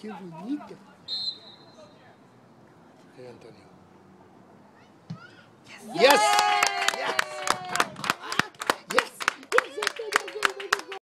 Que é bonita. É, Antônio.